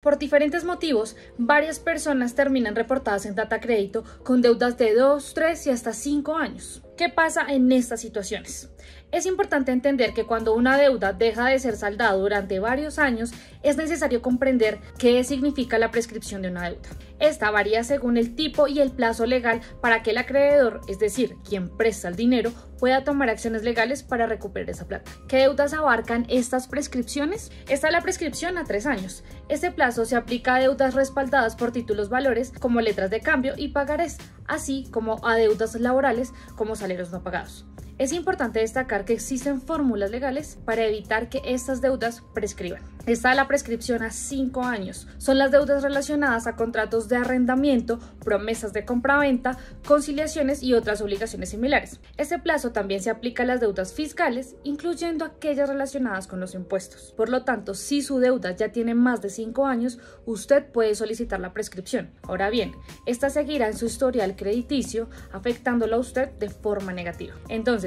Por diferentes motivos, varias personas terminan reportadas en Data Crédito con deudas de 2, 3 y hasta 5 años. ¿Qué pasa en estas situaciones? Es importante entender que cuando una deuda deja de ser saldada durante varios años, es necesario comprender qué significa la prescripción de una deuda. Esta varía según el tipo y el plazo legal para que el acreedor, es decir, quien presta el dinero, pueda tomar acciones legales para recuperar esa plata. ¿Qué deudas abarcan estas prescripciones? Está la prescripción a tres años. Este plazo se aplica a deudas respaldadas por títulos valores como letras de cambio y pagarés, así como a deudas laborales como salarios no pagados. Es importante destacar que existen fórmulas legales para evitar que estas deudas prescriban. Está la prescripción a 5 años. Son las deudas relacionadas a contratos de arrendamiento, promesas de compraventa, conciliaciones y otras obligaciones similares. Este plazo también se aplica a las deudas fiscales, incluyendo aquellas relacionadas con los impuestos. Por lo tanto, si su deuda ya tiene más de 5 años, usted puede solicitar la prescripción. Ahora bien, esta seguirá en su historial crediticio, afectándolo a usted de forma negativa.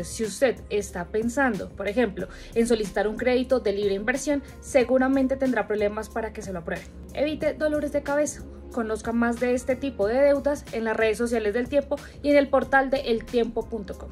Si usted está pensando, por ejemplo, en solicitar un crédito de libre inversión, seguramente tendrá problemas para que se lo aprueben. Evite dolores de cabeza. Conozca más de este tipo de deudas en las redes sociales del tiempo y en el portal de eltiempo.com.